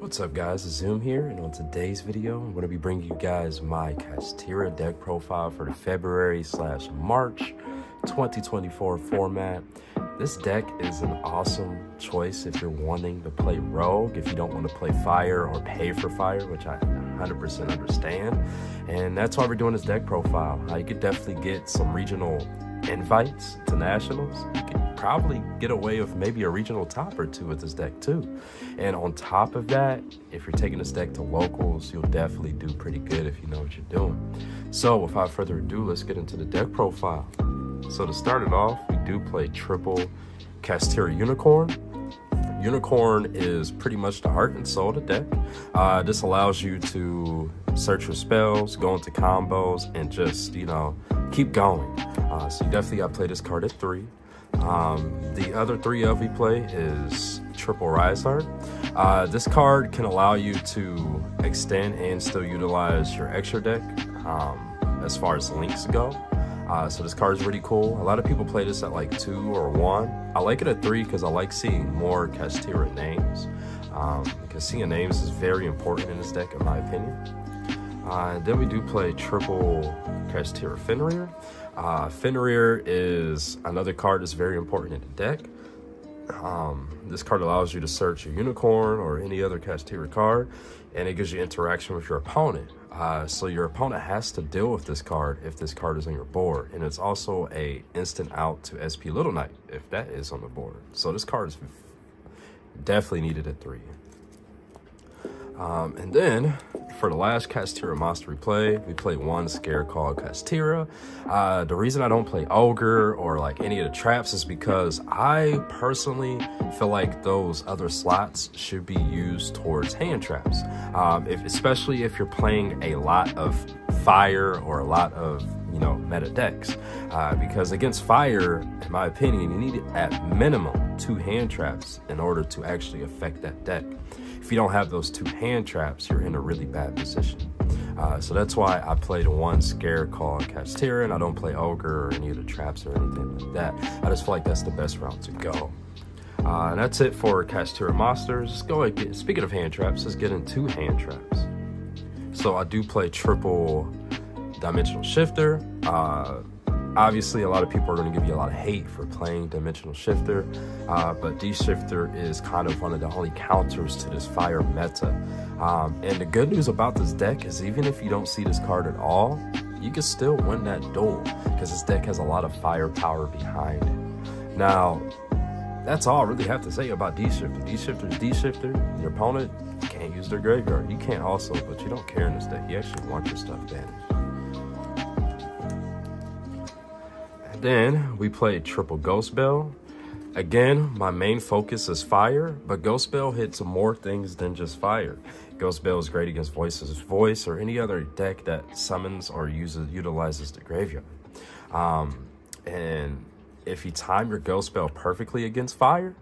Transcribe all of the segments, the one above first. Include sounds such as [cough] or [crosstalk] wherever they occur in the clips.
What's up guys, Zoom here, and on today's video, I'm going to be bringing you guys my Kashtira deck profile for the February slash March 2024 format. This deck is an awesome choice if you're wanting to play Rogue, if you don't want to play Fire or pay for Fire, which I 100% understand. And that's why we're doing this deck profile. Uh, you could definitely get some regional invites to nationals. Probably get away with maybe a regional top or two with this deck too. And on top of that, if you're taking this deck to locals, you'll definitely do pretty good if you know what you're doing. So without further ado, let's get into the deck profile. So to start it off, we do play triple Kashtira Unicorn. Unicorn is pretty much the heart and soul of the deck. Uh, this allows you to search for spells, go into combos, and just, you know, keep going. Uh, so you definitely got to play this card at three. Um, the other three of we play is Triple Riseheart. Uh, this card can allow you to extend and still utilize your extra deck um, as far as links go. Uh, so this card is really cool. A lot of people play this at like two or one. I like it at three because I like seeing more Kashtira names. Um, because seeing names is very important in this deck, in my opinion. Uh, then we do play triple Kashtira Fenrir. Uh, Fenrir is another card that's very important in the deck. Um, this card allows you to search a unicorn or any other Kashtira card, and it gives you interaction with your opponent. Uh, so your opponent has to deal with this card if this card is on your board, and it's also a instant out to SP Little Knight if that is on the board. So this card is definitely needed at three. Um, and then for the last Kashtira monster we we play one Scareclaw Kashtira. Uh, the reason I don't play Ogre or like any of the traps is because I personally feel like those other slots should be used towards hand traps. Um, if, especially if you're playing a lot of fire or a lot of you know meta decks uh, because against fire in my opinion you need at minimum two hand traps in order to actually affect that deck if you don't have those two hand traps, you're in a really bad position. Uh, so that's why I play the one scare call on Kashtira, and I don't play Ogre or any of the traps or anything like that. I just feel like that's the best route to go. Uh, and that's it for Kashtira Monsters. Let's go get, speaking of hand traps, let's get into hand traps. So I do play triple Dimensional Shifter. Uh, Obviously, a lot of people are going to give you a lot of hate for playing Dimensional Shifter, uh, but D-Shifter is kind of one of the only counters to this fire meta. Um, and the good news about this deck is even if you don't see this card at all, you can still win that duel because this deck has a lot of firepower behind it. Now, that's all I really have to say about D-Shifter. D-Shifter is D-Shifter. Your opponent can't use their graveyard. You can't also, but you don't care in this deck. You actually want your stuff banished. Then we played Triple Ghost Belle. Again, my main focus is fire, but Ghost Belle hits more things than just fire. Ghost Belle is great against Voiceless Voice or any other deck that summons or uses utilizes the graveyard. Um, and if you time your Ghost Belle perfectly against fire,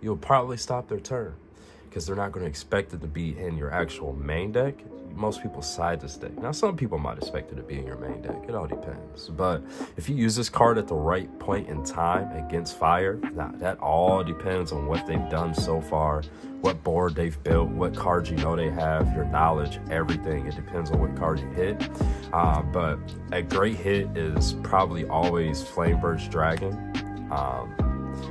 you'll probably stop their turn because they're not going to expect it to be in your actual main deck most people side this deck. Now, some people might expect it to be in your main deck. It all depends. But if you use this card at the right point in time against fire, now that all depends on what they've done so far, what board they've built, what cards you know they have, your knowledge, everything. It depends on what card you hit. Uh, but a great hit is probably always Flamberge Dragon. Um,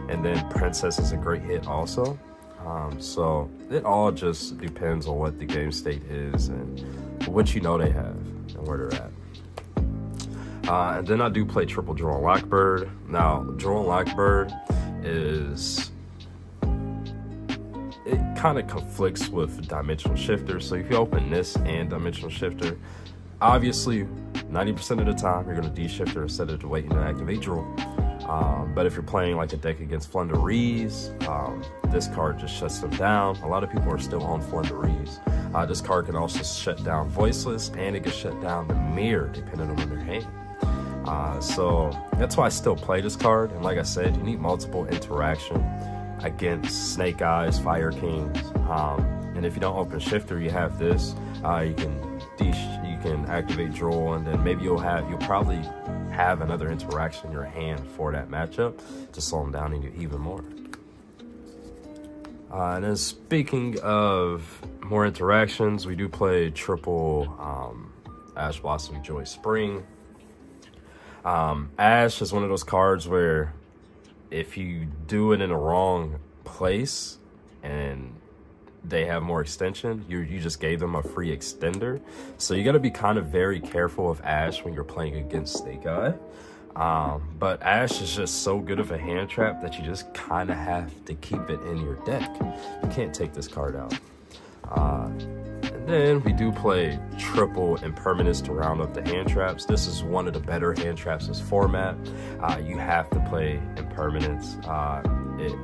and then Princess is a great hit also. Um, so it all just depends on what the game state is and what you know they have and where they're at. Uh, and then I do play triple Droll Lockbird. Now, Droll Lockbird is it kind of conflicts with Dimensional Shifter. So if you open this and Dimensional Shifter, obviously 90% of the time you're going to D-Shifter instead of waiting to activate Droll. Um, but if you're playing like a deck against Floowandereeze, um, this card just shuts them down. A lot of people are still on Floowandereeze. Uh, this card can also shut down Voiceless, and it can shut down the Mirror, depending on their hand. Uh, so that's why I still play this card. And like I said, you need multiple interaction against Snake Eyes, Fire Kings. Um, and if you don't open Shifter, you have this. Uh, you can you can activate Droll, and then maybe you'll have you'll probably have another interaction in your hand for that matchup to slow them down even more. Uh, and then speaking of more interactions, we do play triple um, Ash Blossom Joy Spring. Um, Ash is one of those cards where if you do it in the wrong place and they have more extension, you you just gave them a free extender. So you got to be kind of very careful of Ash when you're playing against Snake Eye. Um, but Ash is just so good of a hand trap that you just kind of have to keep it in your deck. You can't take this card out. Uh, and then we do play triple impermanence to round up the hand traps. This is one of the better hand traps this format. Uh, you have to play impermanence. Uh, it,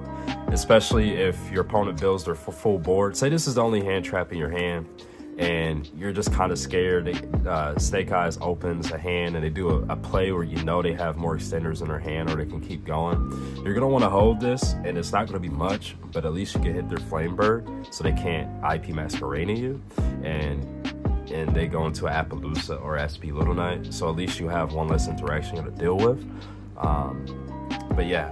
especially if your opponent builds their full board. Say this is the only hand trap in your hand and you're just kind of scared. Uh, Snake Eyes opens a hand and they do a, a, play where you know they have more extenders in their hand or they can keep going. You're gonna want to hold this, and it's not gonna be much, but at least you can hit their Flamberge so they can't IP Masquerena you, and and they go into Apollousa or SP Little Knight. So at least you have one less interaction to deal with. Um, but yeah,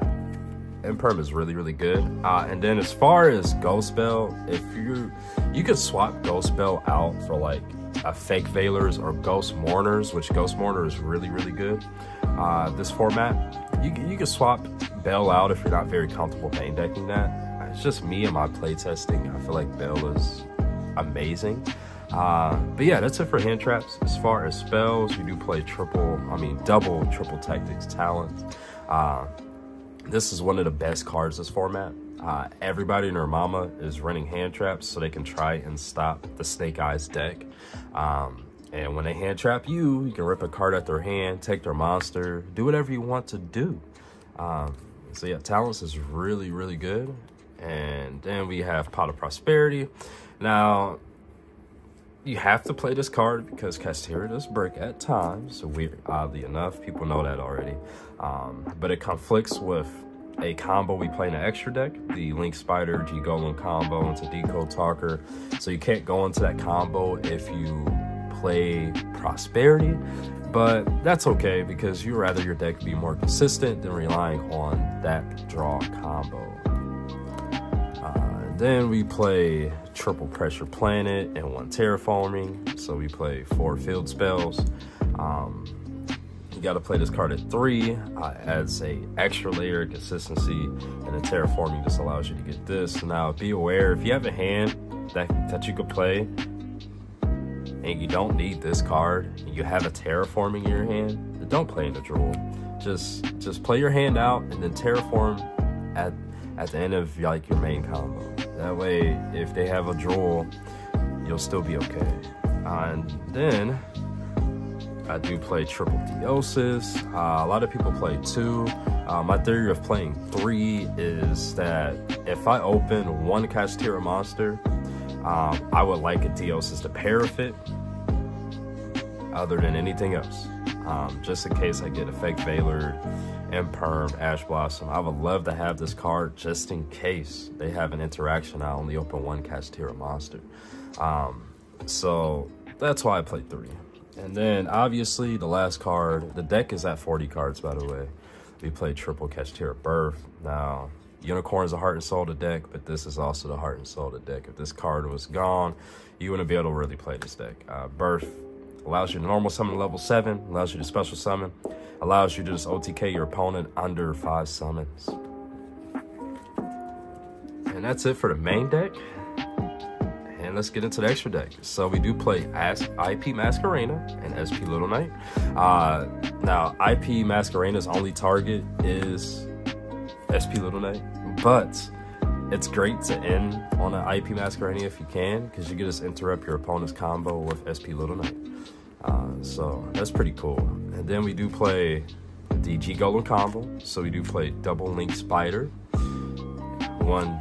Imperm is really, really good. Uh, and then as far as Ghost Belle, if you you could swap Ghost Belle out for like a Fake Veilers or Ghost Mourners, which Ghost Mourner is really, really good. Uh, this format, you, you can swap Bell out if you're not very comfortable main decking that. It's just me and my playtesting. I feel like Bell is amazing. Uh, but yeah, that's it for hand traps. As far as spells, you do play triple, I mean, double triple tactics talent. Uh, this is one of the best cards this format. Uh, everybody and their mama is running hand traps so they can try and stop the Snake Eyes deck. Um, and when they hand trap you, you can rip a card out their hand, take their monster, do whatever you want to do. Um, so yeah, Talents is really, really good. And then we have Pot of Prosperity. Now, you have to play this card because Kashtira does break at times. So weird, oddly enough, people know that already. Um, but it conflicts with a combo we play in an extra deck, the Link Spider G Golem combo into Decode Talker. So you can't go into that combo if you play Prosperity, but that's okay because you rather your deck be more consistent than relying on that draw combo. Then we play triple pressure planet and one terraforming. So we play four field spells. Um, you got to play this card at three. Uh, adds a extra layer of consistency, and the terraforming just allows you to get this. Now, be aware if you have a hand that that you could play, and you don't need this card, and you have a terraforming in your hand, don't play in the drool. Just just play your hand out and then terraform at at the end of like your main combo. That way, if they have a draw, you'll still be okay. And then I do play triple Theosis. Uh, a lot of people play two. Uh, my theory of playing three is that if I open one Kashtira monster, um, I would like a Theosis to pair with it other than anything else. Um, just in case I get a Fake Veiler Imperm, Ash Blossom. I would love to have this card just in case they have an interaction. I only open one Kashtira monster. Um, so that's why I played three. And then obviously the last card, the deck is at 40 cards by the way. We played triple Kashtira Birth. Now, Unicorn is a heart and soul to deck, but this is also the heart and soul to deck. If this card was gone, you wouldn't be able to really play this deck. Uh, Birth allows you to normal summon level 7, allows you to special summon, allows you to just OTK your opponent under 5 summons. And that's it for the main deck. And let's get into the extra deck. So we do play as IP Masquerena and SP Little Knight. Uh, now, IP Masquerena's only target is SP Little Knight, but it's great to end on an IP Masquerena if you can, because you can just interrupt your opponent's combo with SP Little Knight. Uh, so that's pretty cool. And then we do play the G Golem combo. So we do play double Link Spider, one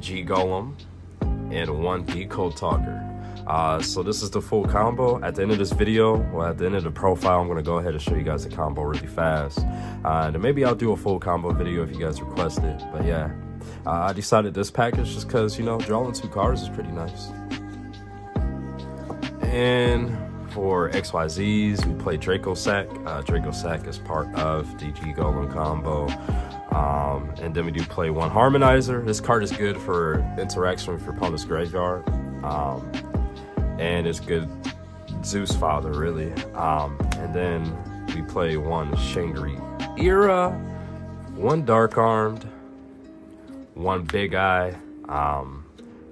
G Golem, and one Decode Talker. Uh, so this is the full combo. At the end of this video, well, at the end of the profile, I'm gonna go ahead and show you guys the combo really fast. Uh, and maybe I'll do a full combo video if you guys request it. But yeah, uh, I decided this package just cause, you know, drawing two cards is pretty nice. And for XYZs, we play Dracossack. Uh, Dracossack is part of the G Golem combo. Um, and then we do play one Harmonizer. This card is good for interaction with your opponent's graveyard. Um, and it's good Zeus Father, really. Um, and then we play one Shangri Era, one Dark Armed, one Big Eye. Um,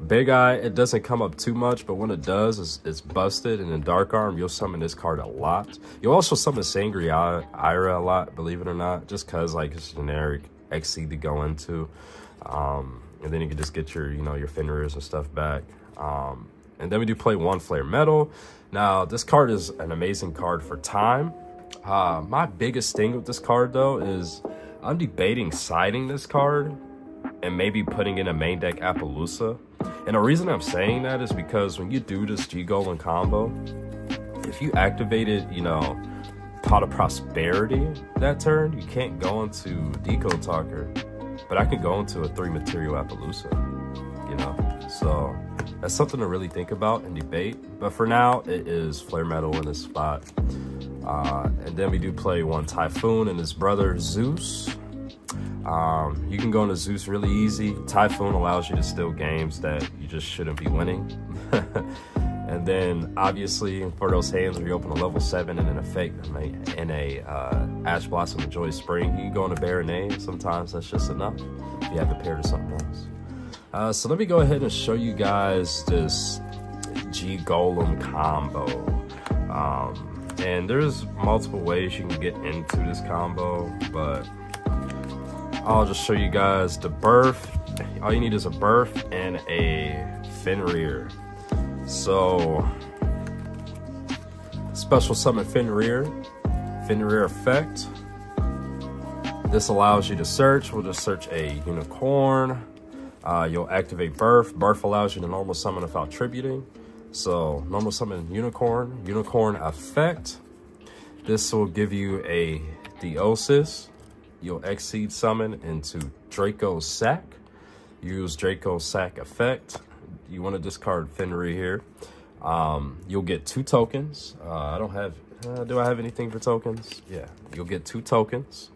Big Eye, it doesn't come up too much, but when it does, it's, it's busted. And in Dark Arm, you'll summon this card a lot. You'll also summon Shangri-Ira a lot, believe it or not, just because like it's generic XC to go into. Um, and then you can just get your, you know, your Fenrirs and stuff back. Um, and then we do play one Flare Metal. Now, this card is an amazing card for time. Uh, my biggest thing with this card, though, is I'm debating siding this card and maybe putting in a main deck Apollousa. And the reason I'm saying that is because when you do this G Golem combo, if you activated, you know, Pot of Prosperity that turn, you can't go into Decode Talker, but I can go into a three material Apollousa, you know? So that's something to really think about and debate. But for now, it is Flare Metal in this spot. Uh, and then we do play one Typhon and his brother Zeus. Um, you can go into Zeus really easy. Typhon allows you to steal games that you just shouldn't be winning. [laughs] and then obviously for those hands where you open a level seven and an effect in a uh, Ash Blossom and Joy Spring, you can go into Baronade. Sometimes that's just enough if you have it paired to something else. Uh, so let me go ahead and show you guys this G Golem combo. Um, and there's multiple ways you can get into this combo, but I'll just show you guys the birth. All you need is a birth and a Fenrir. So, special summon Fenrir, Fenrir effect. This allows you to search. We'll just search a unicorn. Uh, you'll activate birth. Birth allows you to normal summon without tributing. So normal summon unicorn, unicorn effect. This will give you a Theosis you'll exceed summon into Dracossack. Use Dracossack effect. You want to discard Fenrir here. Um, you'll get two tokens. Uh, I don't have, uh, do I have anything for tokens? Yeah, you'll get two tokens.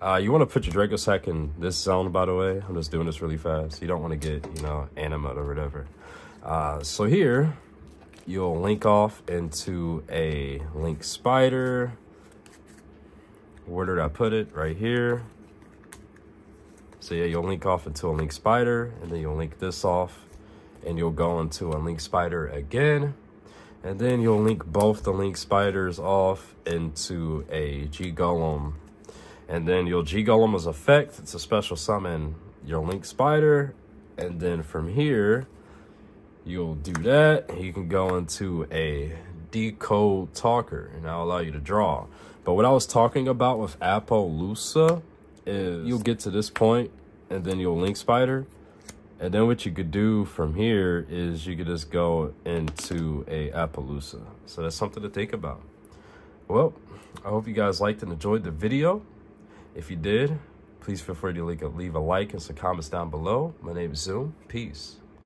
Uh, you want to put your Dracossack in this zone, by the way. I'm just doing this really fast. You don't want to get, you know, animate or whatever. Uh, so here, you'll link off into a link spider where did I put it? Right here. So yeah, you'll link off into a link spider and then you'll link this off and you'll go into a link spider again. And then you'll link both the link spiders off into a G Golem. And then you'll G Golem as effect. It's a special summon your link spider. And then from here, you'll do that. You can go into a decode talker and I'll allow you to draw. But what I was talking about with Apollousa is you'll get to this point and then you'll link spider. And then what you could do from here is you could just go into a Apollousa. So that's something to think about. Well, I hope you guys liked and enjoyed the video. If you did, please feel free to leave a like and some comments down below. My name is Zoom. Peace.